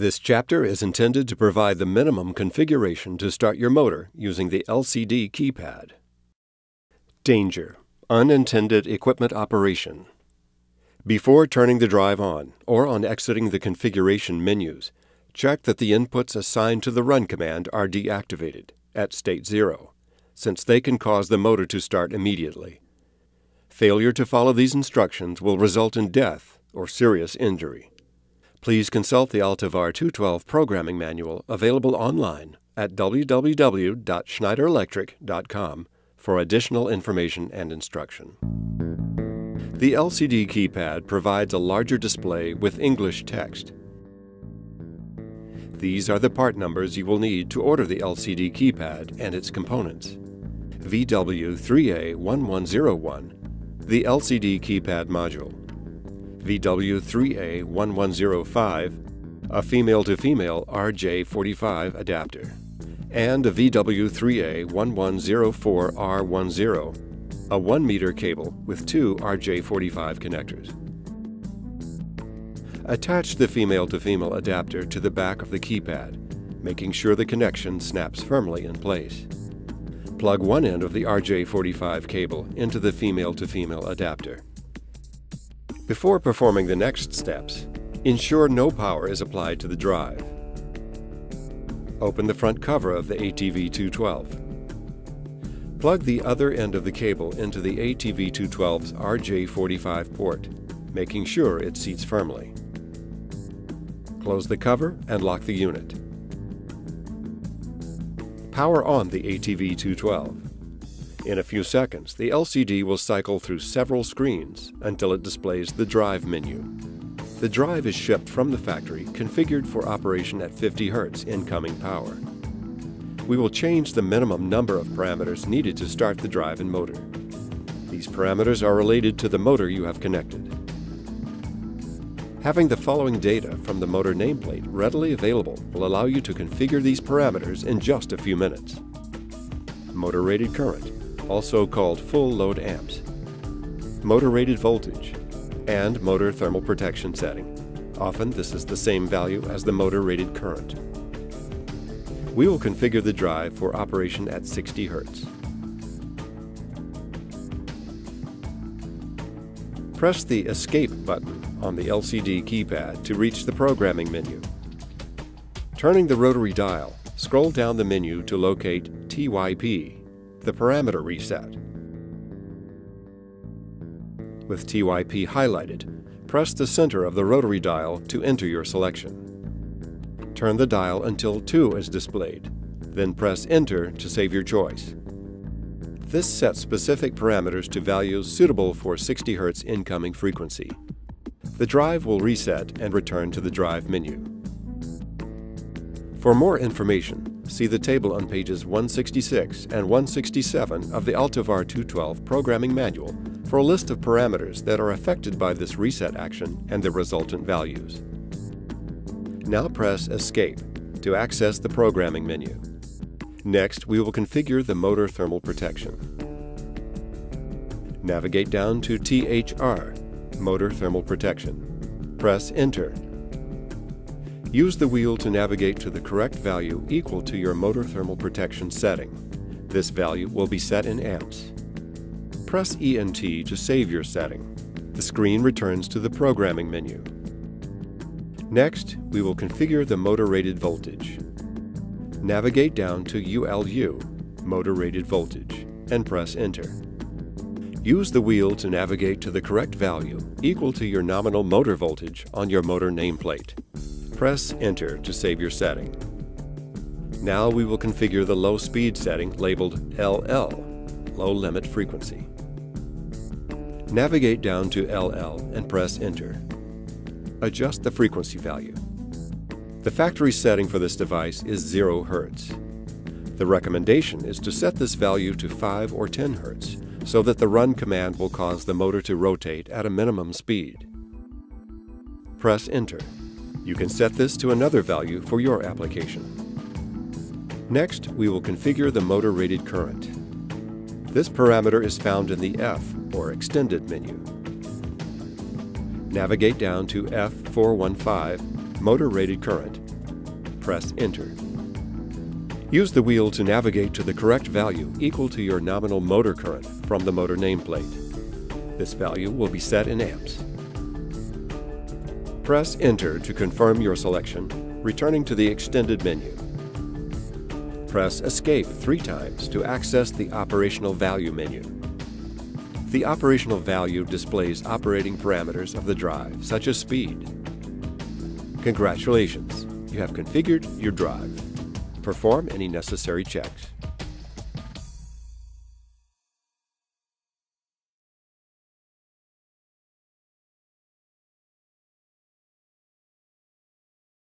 This chapter is intended to provide the minimum configuration to start your motor using the LCD keypad. Danger Unintended equipment operation. Before turning the drive on or on exiting the configuration menus, check that the inputs assigned to the run command are deactivated at state 0, since they can cause the motor to start immediately. Failure to follow these instructions will result in death or serious injury. Please consult the Altivar 212 programming manual available online at www.schneiderelectric.com for additional information and instruction. The LCD keypad provides a larger display with English text. These are the part numbers you will need to order the LCD keypad and its components. VW3A1101, the LCD keypad module. VW3A1105, a female to female RJ45 adapter, and a VW3A1104R10, a 1 meter cable with two RJ45 connectors. Attach the female to female adapter to the back of the keypad, making sure the connection snaps firmly in place. Plug one end of the RJ45 cable into the female to female adapter. Before performing the next steps, ensure no power is applied to the drive. Open the front cover of the ATV212. Plug the other end of the cable into the ATV212's RJ45 port, making sure it seats firmly. Close the cover and lock the unit. Power on the ATV212. In a few seconds, the LCD will cycle through several screens until it displays the drive menu. The drive is shipped from the factory configured for operation at 50 Hz incoming power. We will change the minimum number of parameters needed to start the drive and motor. These parameters are related to the motor you have connected. Having the following data from the motor nameplate readily available will allow you to configure these parameters in just a few minutes. Motor rated current, also called full load amps, motor rated voltage, and motor thermal protection setting. Often this is the same value as the motor rated current. We will configure the drive for operation at 60 Hz. Press the Escape button on the LCD keypad to reach the programming menu. Turning the rotary dial, scroll down the menu to locate TYP, the parameter reset. With TYP highlighted, press the center of the rotary dial to enter your selection. Turn the dial until 2 is displayed, then press Enter to save your choice. This sets specific parameters to values suitable for 60 Hz incoming frequency. The drive will reset and return to the drive menu. For more information, see the table on pages 166 and 167 of the Altivar 212 Programming Manual for a list of parameters that are affected by this reset action and the resultant values. Now press Escape to access the programming menu. Next, we will configure the motor thermal protection. Navigate down to THR, Motor Thermal Protection. Press Enter. Use the wheel to navigate to the correct value equal to your motor thermal protection setting. This value will be set in amps. Press ENT to save your setting. The screen returns to the programming menu. Next, we will configure the motor rated voltage. Navigate down to ULU, Motor Rated Voltage, and press Enter. Use the wheel to navigate to the correct value equal to your nominal motor voltage on your motor nameplate. Press Enter to save your setting. Now we will configure the low speed setting labeled LL, Low Limit Frequency. Navigate down to LL and press Enter. Adjust the frequency value. The factory setting for this device is 0 Hz. The recommendation is to set this value to 5 or 10 Hz so that the run command will cause the motor to rotate at a minimum speed. Press Enter. You can set this to another value for your application. Next, we will configure the motor rated current. This parameter is found in the F, or Extended menu. Navigate down to F415 motor rated current, press Enter. Use the wheel to navigate to the correct value equal to your nominal motor current from the motor nameplate. This value will be set in amps. Press Enter to confirm your selection, returning to the extended menu. Press Escape three times to access the Operational Value menu. The operational value displays operating parameters of the drive, such as speed. Congratulations, you have configured your drive. Perform any necessary checks.